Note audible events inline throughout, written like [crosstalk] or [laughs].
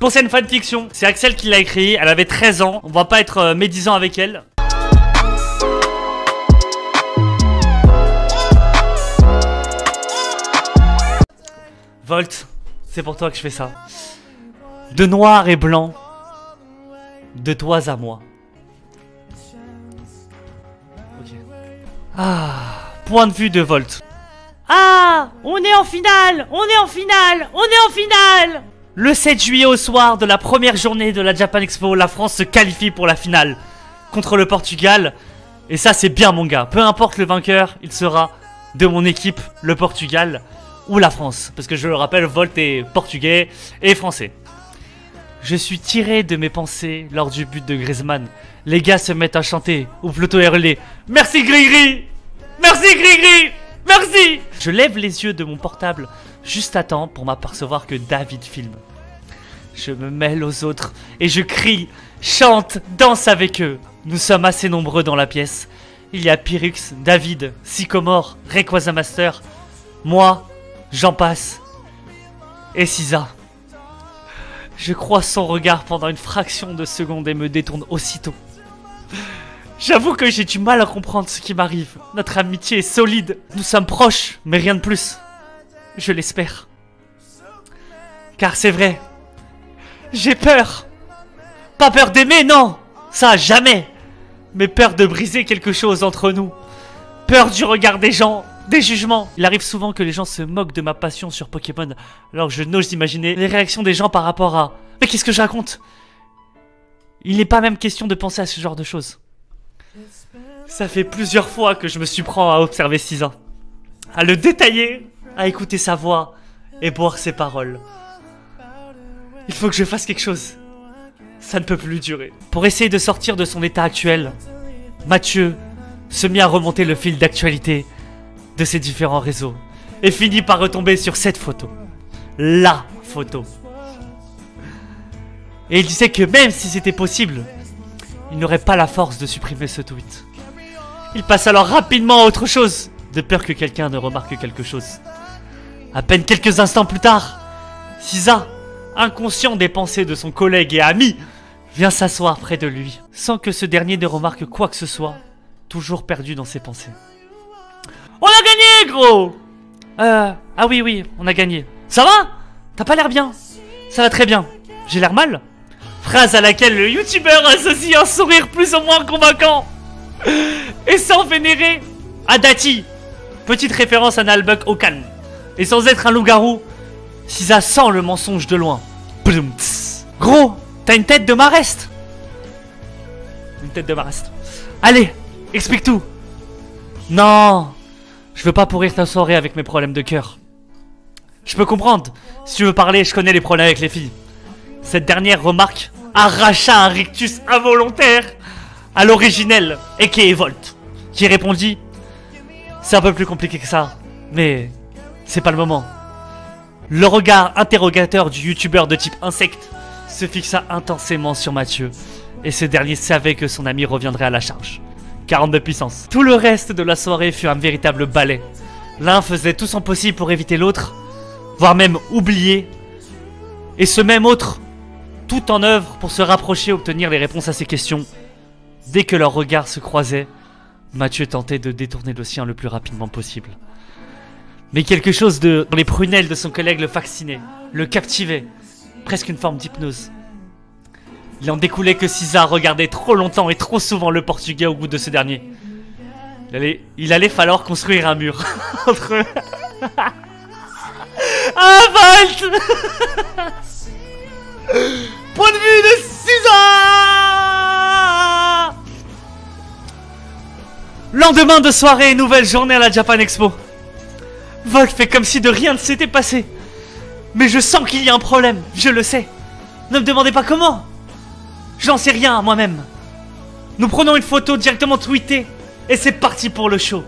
Pour cette fanfiction, c'est Axel qui l'a écrit, elle avait 13 ans, on va pas être euh, médisant avec elle. Volt, c'est pour toi que je fais ça. De noir et blanc, de toi à moi. Ah, point de vue de Volt. Ah, on est en finale, on est en finale, on est en finale Le 7 juillet au soir de la première journée de la Japan Expo, la France se qualifie pour la finale contre le Portugal. Et ça c'est bien mon gars, peu importe le vainqueur, il sera de mon équipe, le Portugal ou la France. Parce que je le rappelle, Volt est portugais et français. Je suis tiré de mes pensées lors du but de Griezmann. Les gars se mettent à chanter, ou plutôt à hurler Merci Grigri Merci Grigri Merci Je lève les yeux de mon portable juste à temps pour m'apercevoir que David filme. Je me mêle aux autres et je crie, chante, danse avec eux. Nous sommes assez nombreux dans la pièce. Il y a Pyrux, David, Sycomore, Rayquaza Master, moi, j'en passe, et Sisa. Je crois son regard pendant une fraction de seconde et me détourne aussitôt. J'avoue que j'ai du mal à comprendre ce qui m'arrive. Notre amitié est solide. Nous sommes proches, mais rien de plus. Je l'espère. Car c'est vrai. J'ai peur. Pas peur d'aimer, non. Ça, jamais. Mais peur de briser quelque chose entre nous. Peur du regard des gens, des jugements. Il arrive souvent que les gens se moquent de ma passion sur Pokémon, alors je n'ose imaginer les réactions des gens par rapport à... Mais qu'est-ce que je raconte? Il n'est pas même question de penser à ce genre de choses. Ça fait plusieurs fois que je me suis prend à observer Cisa, à le détailler, à écouter sa voix et boire ses paroles. Il faut que je fasse quelque chose. Ça ne peut plus durer. Pour essayer de sortir de son état actuel, Mathieu se mit à remonter le fil d'actualité de ses différents réseaux et finit par retomber sur cette photo. La photo. Et il disait que même si c'était possible, il n'aurait pas la force de supprimer ce tweet. Il passe alors rapidement à autre chose, de peur que quelqu'un ne remarque quelque chose. À peine quelques instants plus tard, Sisa, inconscient des pensées de son collègue et ami, vient s'asseoir près de lui, sans que ce dernier ne remarque quoi que ce soit, toujours perdu dans ses pensées. On a gagné, gros Euh, ah oui, oui, on a gagné. Ça va? T'as pas l'air bien Ça va très bien. J'ai l'air mal Phrase à laquelle le youtubeur associe un sourire plus ou moins convaincant. Et sans vénérer Adati. Petite référence à Nalbuck calme. Et sans être un loup-garou, Sisa sent le mensonge de loin. Gros, t'as une tête de mareste. Une tête de mareste. Allez, explique tout. Non, je veux pas pourrir ta soirée avec mes problèmes de cœur. Je peux comprendre. Si tu veux parler, je connais les problèmes avec les filles. Cette dernière remarque arracha un rictus involontaire à l'originel, et qui qui répondit C'est un peu plus compliqué que ça, mais c'est pas le moment. Le regard interrogateur du youtubeur de type insecte se fixa intensément sur Mathieu, et ce dernier savait que son ami reviendrait à la charge. 42 puissance. Tout le reste de la soirée fut un véritable ballet. L'un faisait tout son possible pour éviter l'autre, voire même oublier, et ce même autre tout en œuvre pour se rapprocher et obtenir les réponses à ses questions. Dès que leurs regards se croisaient, Mathieu tentait de détourner le sien le plus rapidement possible. Mais quelque chose de dans les prunelles de son collègue le fascinait, le captivait, presque une forme d'hypnose. Il en découlait que César regardait trop longtemps et trop souvent le portugais au goût de ce dernier. Il allait, falloir construire un mur [laughs] entre eux. [laughs] [laughs] Point de vue de César Lendemain de soirée, nouvelle journée à la Japan Expo. Volt fait comme si de rien ne s'était passé. Mais je sens qu'il y a un problème, je le sais. Ne me demandez pas comment. J'en sais rien moi-même. Nous prenons une photo directement tweetée et c'est parti pour le show.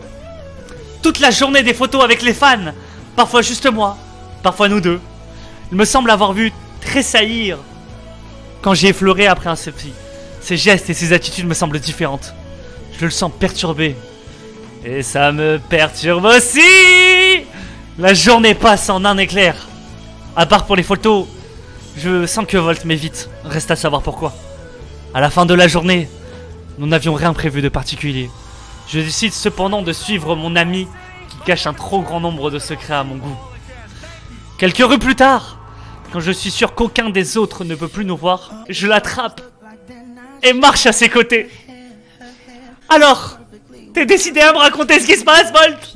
Toute la journée des photos avec les fans. Parfois juste moi, parfois nous deux. Il me semble avoir vu tressaillir quand j'ai effleuré après un selfie. Ses gestes et ses attitudes me semblent différentes. Je le sens perturbé. Et ça me perturbe aussi La journée passe en un éclair. À part pour les photos, Je sens que Volt m'évite. Reste à savoir pourquoi. À la fin de la journée, nous n'avions rien prévu de particulier. Je décide cependant de suivre mon ami qui cache un trop grand nombre de secrets à mon goût. Quelques rues plus tard, quand je suis sûr qu'aucun des autres ne peut plus nous voir, je l'attrape et marche à ses côtés. Alors, t'es décidé à me raconter ce qui se passe, Volt?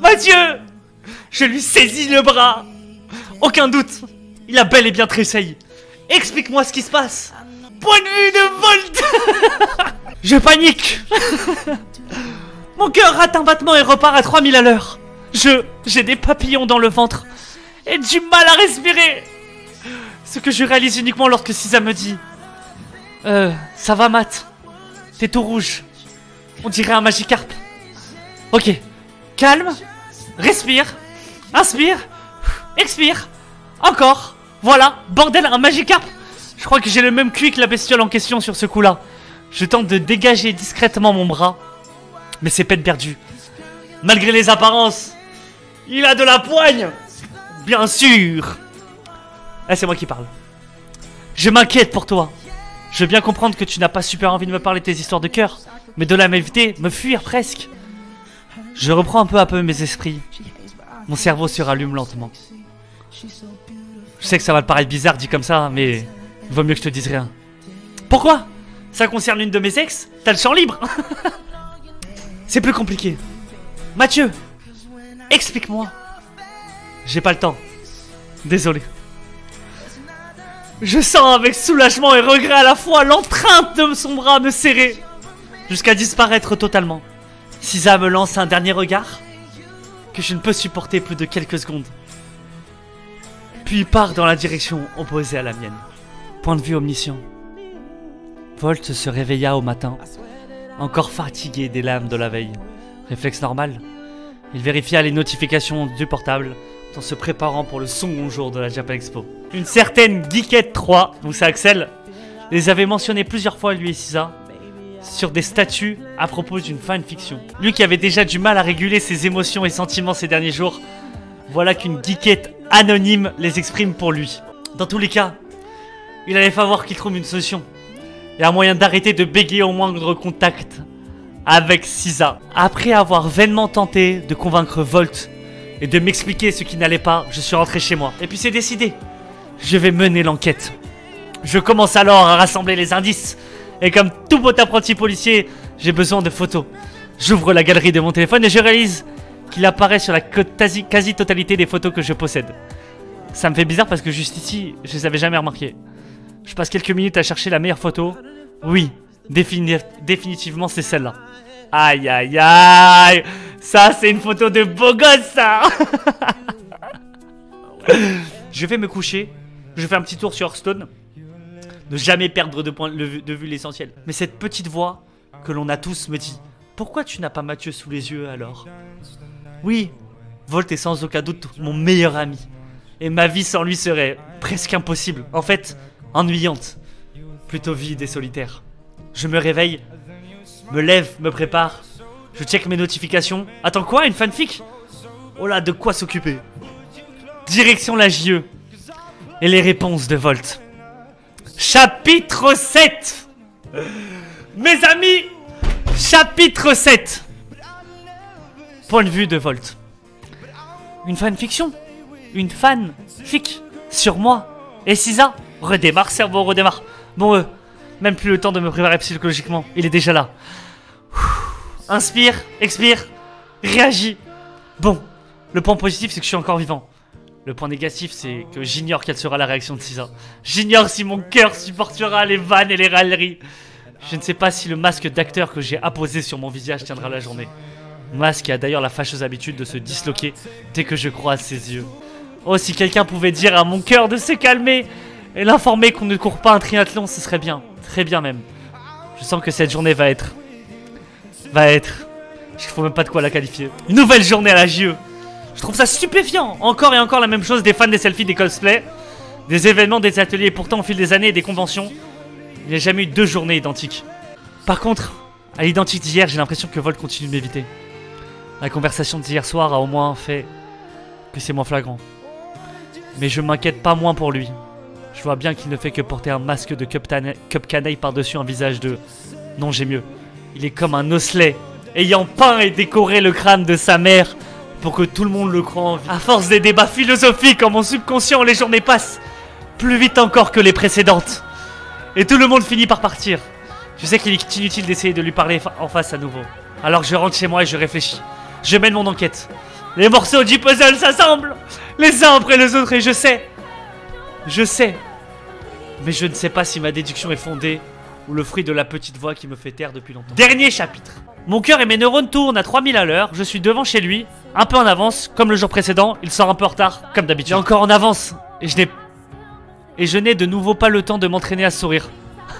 Mathieu Je lui saisis le bras. Aucun doute, il a bel et bien tressailli. Explique-moi ce qui se passe. Point de vue de Volt [laughs] Je panique Mon cœur rate un battement et repart à 3000 à l'heure. Je... j'ai des papillons dans le ventre et du mal à respirer. Ce que je réalise uniquement lorsque Sisa me dit Euh, ça va Matt? T'es tout rouge. On dirait un Magikarp. Ok, calme, respire, inspire, expire, encore. Voilà, bordel, un Magikarp. Je crois que j'ai le même QI que la bestiole en question sur ce coup-là. Je tente de dégager discrètement mon bras, mais c'est peine perdue. Malgré les apparences, il a de la poigne Bien sûr Ah, c'est moi qui parle. Je m'inquiète pour toi. Je veux bien comprendre que tu n'as pas super envie de me parler de tes histoires de cœur, mais de la m'éviter, me fuir presque. Je reprends un peu à peu mes esprits. Mon cerveau se rallume lentement. Je sais que ça va te paraître bizarre dit comme ça, mais il vaut mieux que je te dise rien. Pourquoi? Ça concerne une de mes ex? T'as le champ libre? [laughs] C'est plus compliqué. Mathieu, explique-moi. J'ai pas le temps. Désolé. Je sens avec soulagement et regret à la fois l'entrainte de son bras me serrer, jusqu'à disparaître totalement. Sisa me lance un dernier regard, que je ne peux supporter plus de quelques secondes. Puis part dans la direction opposée à la mienne. Point de vue omniscient. Volt se réveilla au matin, encore fatigué des lames de la veille. Réflexe normal. Il vérifia les notifications du portable en se préparant pour le second jour de la Japan Expo. Une certaine Geekette 3, où c'est Axel, les avait mentionnés plusieurs fois lui et Sisa sur des statuts à propos d'une fanfiction. Lui qui avait déjà du mal à réguler ses émotions et sentiments ces derniers jours, voilà qu'une geekette anonyme les exprime pour lui. Dans tous les cas, il allait falloir qu'il trouve une solution et un moyen d'arrêter de bégayer au moindre contact avec Sisa. Après avoir vainement tenté de convaincre Volt et de m'expliquer ce qui n'allait pas, je suis rentré chez moi. Et puis c'est décidé. Je vais mener l'enquête. Je commence alors à rassembler les indices. Et comme tout beau apprenti policier, j'ai besoin de photos. J'ouvre la galerie de mon téléphone et je réalise qu'il apparaît sur la quasi-totalité des photos que je possède. Ça me fait bizarre parce que juste ici, je les avais jamais remarquées. Je passe quelques minutes à chercher la meilleure photo. Oui, définitivement c'est celle-là. Aïe aïe aïe Ça c'est une photo de beau gosse ça [laughs] Je vais me coucher, je fais un petit tour sur Hearthstone. Ne jamais perdre de, point, de vue l'essentiel. Mais cette petite voix que l'on a tous me dit Pourquoi tu n'as pas Mathieu sous les yeux alors? Oui, Volt est sans aucun doute mon meilleur ami. Et ma vie sans lui serait presque impossible. En fait, ennuyante. Plutôt vide et solitaire. Je me réveille me lève, me prépare. Je check mes notifications. Attends quoi Une fanfic? Oh là, de quoi s'occuper? Direction la JE. Et les réponses de Volt. Chapitre 7 Mes amis Chapitre 7 Point de vue de Volt. Une fanfiction Une fanfic Sur moi Et Sisa Redémarre, cerveau, redémarre. Bon, euh, même plus le temps de me préparer psychologiquement. Il est déjà là. Inspire, expire, réagis. Bon, le point positif, c'est que je suis encore vivant. Le point négatif, c'est que j'ignore quelle sera la réaction de Cisa. J'ignore si mon cœur supportera les vannes et les râleries. Je ne sais pas si le masque d'acteur que j'ai apposé sur mon visage tiendra la journée. Masque a d'ailleurs la fâcheuse habitude de se disloquer dès que je croise ses yeux. Oh, si quelqu'un pouvait dire à mon cœur de se calmer et l'informer qu'on ne court pas un triathlon, ce serait bien. Très bien même. Je sens que cette journée va être... Va être... Je ne même pas de quoi la qualifier. Une nouvelle journée à la JE. Je trouve ça stupéfiant. Encore et encore la même chose des fans des selfies, des cosplays, des événements, des ateliers. Pourtant, au fil des années et des conventions, il n'y a jamais eu deux journées identiques. Par contre, à l'identique d'hier, j'ai l'impression que Volt continue de m'éviter. La conversation d'hier soir a au moins fait que c'est moins flagrant. Mais je m'inquiète pas moins pour lui. Je vois bien qu'il ne fait que porter un masque de Cup Canaille par-dessus un visage de... Non, j'ai mieux. Il est comme un osselet, ayant peint et décoré le crâne de sa mère pour que tout le monde le croie en vie. À force des débats philosophiques en mon subconscient, les journées passent plus vite encore que les précédentes. Et tout le monde finit par partir. Je sais qu'il est inutile d'essayer de lui parler en face à nouveau. Alors je rentre chez moi et je réfléchis. Je mène mon enquête. Les morceaux du puzzle s'assemblent les uns après les autres et je sais. Je sais. Mais je ne sais pas si ma déduction est fondée ou le fruit de la petite voix qui me fait taire depuis longtemps. Dernier chapitre. Mon cœur et mes neurones tournent à 3000 à l'heure. Je suis devant chez lui, un peu en avance, comme le jour précédent. Il sort un peu en retard, comme d'habitude. encore en avance. Et je n'ai... Et je n'ai de nouveau pas le temps de m'entraîner à sourire.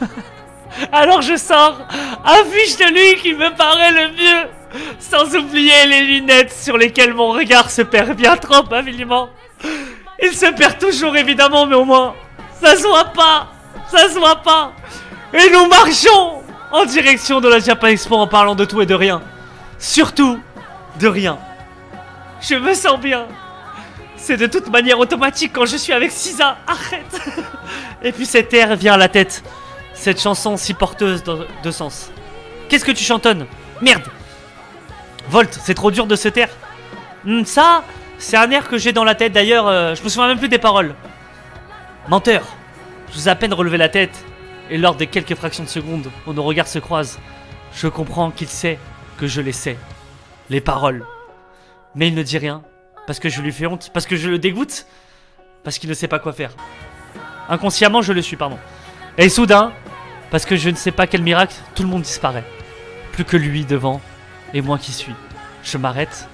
[laughs] Alors je sors, affiche de lui qui me paraît le mieux. Sans oublier les lunettes sur lesquelles mon regard se perd bien trop habilement. Il se perd toujours évidemment, mais au moins, ça se voit pas. Ça se voit pas. Et nous marchons en direction de la Japan Expo en parlant de tout et de rien. Surtout de rien. Je me sens bien. C'est de toute manière automatique quand je suis avec Sisa. Arrête. [laughs] Et puis cet air vient à la tête. Cette chanson si porteuse de sens. Qu'est-ce que tu chantonnes? Merde Volt, c'est trop dur de se taire. Hmm, ça, c'est un air que j'ai dans la tête. D'ailleurs, euh, je me souviens même plus des paroles. Menteur. Je vous ai à peine relevé la tête. Et lors des quelques fractions de secondes où nos regards se croisent, je comprends qu'il sait que je les sais. Les paroles. Mais il ne dit rien. Parce que je lui fais honte. Parce que je le dégoûte. Parce qu'il ne sait pas quoi faire. Inconsciemment, je le suis, pardon. Et soudain, parce que je ne sais pas quel miracle, tout le monde disparaît. Plus que lui devant et moi qui suis. Je m'arrête,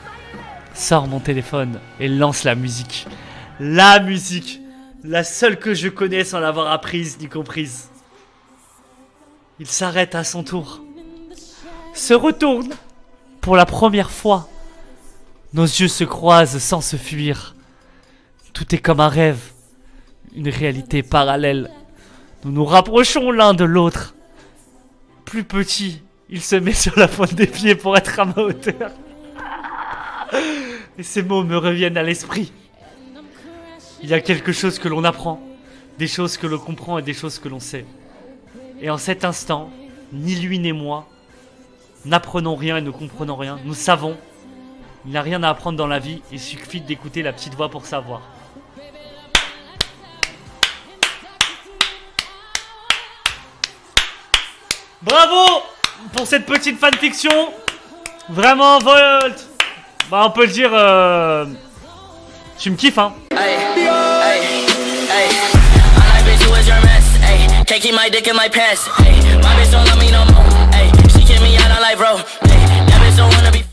sors mon téléphone et lance la musique. La musique La seule que je connais sans l'avoir apprise ni comprise. Il s'arrête à son tour. Se retourne. Pour la première fois. Nos yeux se croisent sans se fuir. Tout est comme un rêve. Une réalité parallèle. Nous nous rapprochons l'un de l'autre. Plus petit, il se met sur la pointe des pieds pour être à ma hauteur. Et ces mots me reviennent à l'esprit. Il y a quelque chose que l'on apprend, des choses que l'on comprend et des choses que l'on sait. Et en cet instant, ni lui ni moi, n'apprenons rien et ne comprenons rien. Nous savons, il n'y a rien à apprendre dans la vie, il suffit d'écouter la petite voix pour savoir. Bravo pour cette petite fanfiction. Vraiment, Volt. Bah, on peut le dire. Euh... Tu me kiffes, hein. Taking my dick in my pants. Hey, my bitch don't love me no more. Hey, she kicked me out of life, bro. Hey, that bitch don't wanna be.